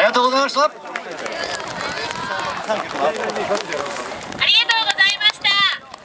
ありがとうございました。